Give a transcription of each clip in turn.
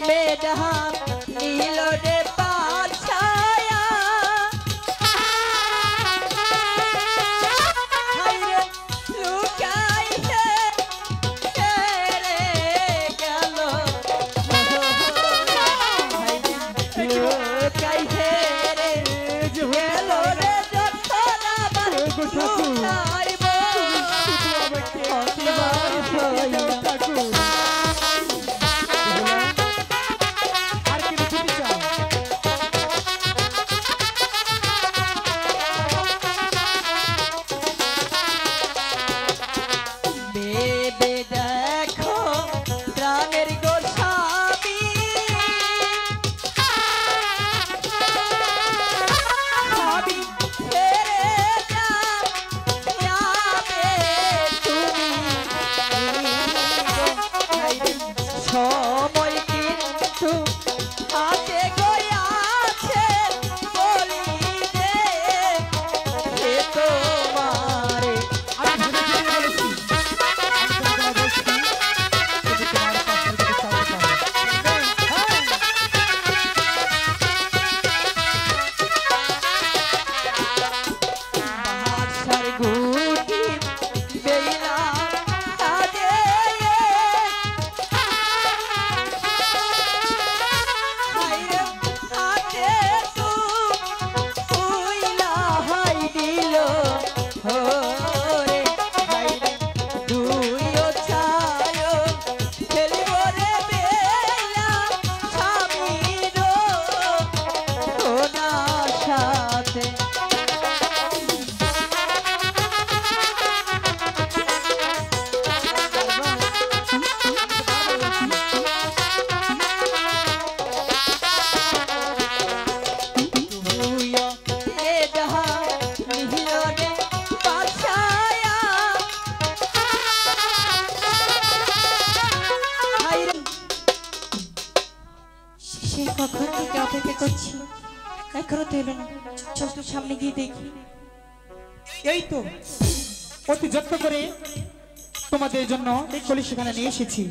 made a এখনও তো এলো না চল তো সামনে গিয়ে দেখি। এই তো অতি যত্ন করে তোমাদের জন্য এই কলসিখানা নিয়ে এসেছি।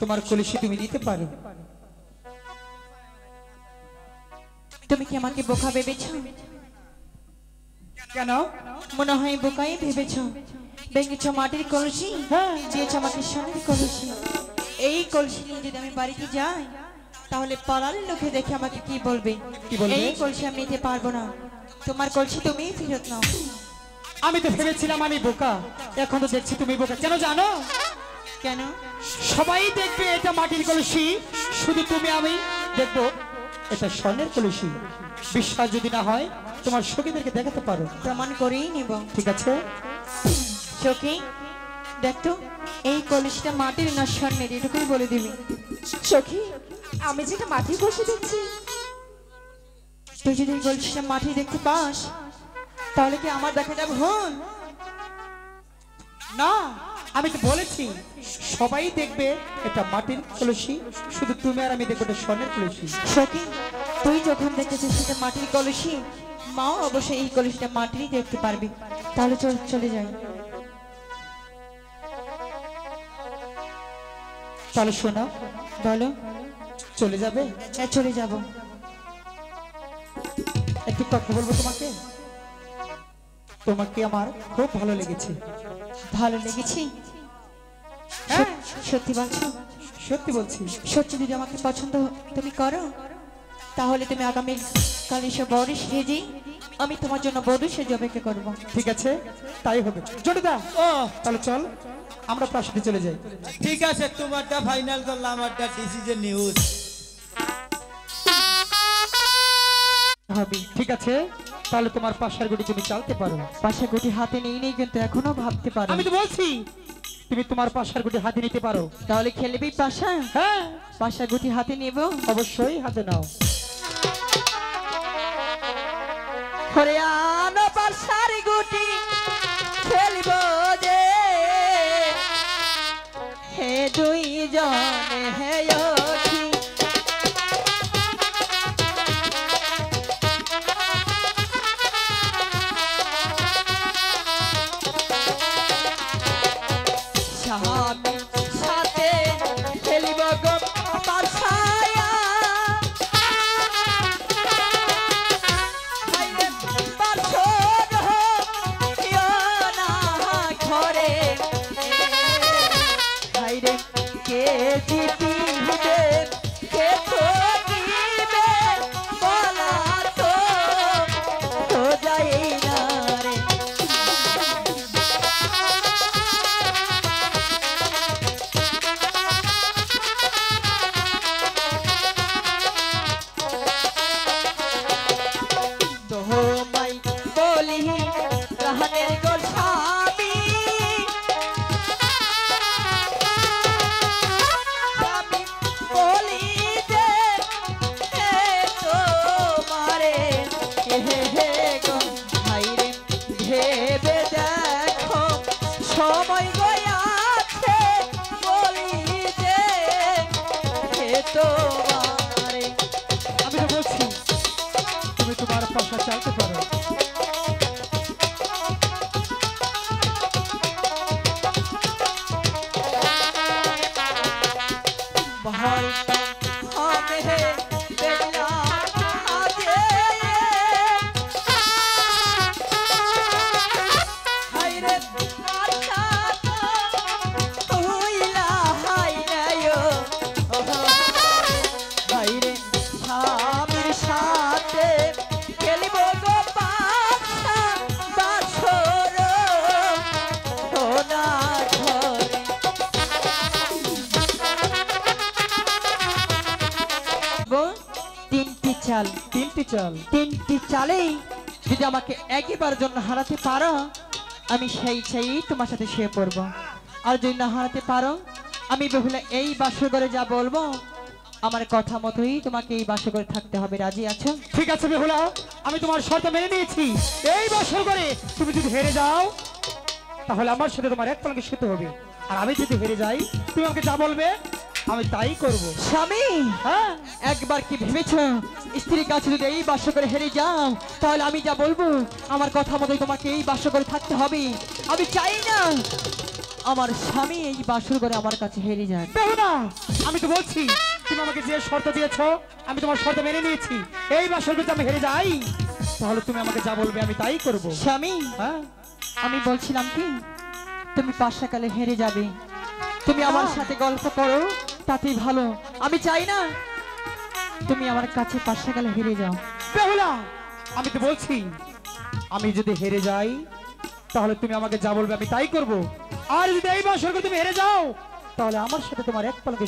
তোমার কলসি তুমি নিতে পারো। তুমি কি আমাকে বোকা ভেবেছ? কেন? মনে হয় বোকাই ভেবেছ। ভেঙেছ মাটির কলসি হ্যাঁ। দিয়েছ আমাকে সোনার কলসি। এই কলসি নিয়ে যদি আমি বাড়িতে যাই তাহলে পাড়ার লোকে দেখে আমাকে কি বলবে? কি বলবে? এই কলসি আমি নিতে পারব না। তোমার কলসি তুমিই ফেরত নাও। আমি তো ভেবেছিলাম আমি বোকা। এখন তো দেখছি তুমি বোকা। কেন জানো? কেন? সবাই দেখবে এটা মাটির কলসি। শুধু তুমি আমি দেখব এটা স্বর্ণের কলসি। বিশ্বাস যদি না হয় তোমার সখীদেরকে দেখাতে পারো। প্রমাণ করেই নেব। ঠিক আছে? সখী দেখতো এই কলসিটা মাটির না স্বর্ণের? এটুকুই বলে দিবি। সখী আমি যেটা মাটির বসে দেখছি। তুই যদি কলসিটা মাটি দেখতে পাস, তাহলে কি আমার দেখা যাবে ভুল না, আমি তো বলেছি, সবাই দেখবে এটা মাটির কলসি, শুধু তুমি আর আমি দেখব এটা স্বর্ণের কলসি। সখী, তুই যখন দেখেছিস সেটা মাটির কলসি মাও অবশ্যই এই কলসিটা মাটিরই দেখতে পারবি। তাহলে চল, চলে যাই। তাহলে শোনা বলো চলে যাবে? হ্যাঁ চলে যাব। একটু কথা বলব তোমাকে? তোমাকে আমার খুব ভালো লেগেছে। ভালো লেগেছি? হ্যাঁ সত্যি বলছো? সত্যি বলছি। সত্যি যদি আমাকে পছন্দ তুমি করো তাহলে তুমি আগামী কাল এসে বড় সেজে আমি তোমার জন্য বধূ সেজে অপেক্ষা করব। ঠিক আছে? তাই হবে। জটিদা ও তাহলে চল। আমরা প্রাসাদে চলে যাই। ঠিক আছে তোমারটা ফাইনাল করলাম আমারটা ডিসিশন নিউজ হবে ঠিক আছে? তাহলে তোমার পাশার গুটি তুমি চালতে পারো। পাশে গুটি হাতে নেই নেই কিন্তু এখনও ভাবতে পারো। আমি তো বলছি। তুমি তোমার পাশার গুটি হাতে নিতে পারো। তাহলে খেলবি পাশা? হ্যাঁ। পাশা গুটি হাতে নেব। অবশ্যই হাতে নাও। হরে আনো পাশার গুটি খেলব যে। হে দুই জনে হে তোমার পাশা চালতে চাল, তিনটি চাল। তিনটি চালেই যদি আমাকে একবার জন্য হারাতে পারো, আমি সেই সেই তোমার সাথে শুয়ে পড়ব আর যদি না হারাতে পারো, আমি বহুলা এই বাসঘরে যা বলব, আমার কথা মতোই তোমাকে এই বাসঘরে থাকতে হবে। রাজি আছো? ঠিক আছে বেহুলা, আমি তোমার শর্ত মেনে নিয়েছি। এই বছর করে তুমি যদি হেরে যাও, তাহলে আমার সাথে তোমার এক পলকে শুতে হবে। আর আমি যদি হেরে যাই, তুমি আমাকে যা বলবে আমি তাই করব। স্বামী হ্যাঁ? একবার কি ভেবেছ? স্ত্রীর কাছে যদি এই বাস করে হেরে যাও তাহলে আমি যা বলব আমার কথা মতোই তোমাকে এই বাস করে থাকতে হবে। আমি চাই না আমার স্বামী এই বাসর করে আমার কাছে হেরে যাক। বেহুলা আমি তো বলছি তুমি আমাকে যে শর্ত দিয়েছ আমি তোমার শর্ত মেনে নিয়েছি। এই বাসর যদি আমি হেরে যাই তাহলে তুমি আমাকে যা বলবে আমি তাই করব। স্বামী হ্যাঁ? আমি বলছিলাম কি তুমি পাশাকালে হেরে যাবে। তুমি আমার সাথে গল্প করো তাতেই ভালো। আমি চাই না তুমি আমার কাছে পাশে গেলে হেরে যাও। বেহুলা, আমি তো বলছি, আমি যদি হেরে যাই, তাহলে তুমি আমাকে যা বলবে আমি তাই করব। আর যদি এই বছর তুমি হেরে যাও, তাহলে আমার সাথে তোমার এক পলকে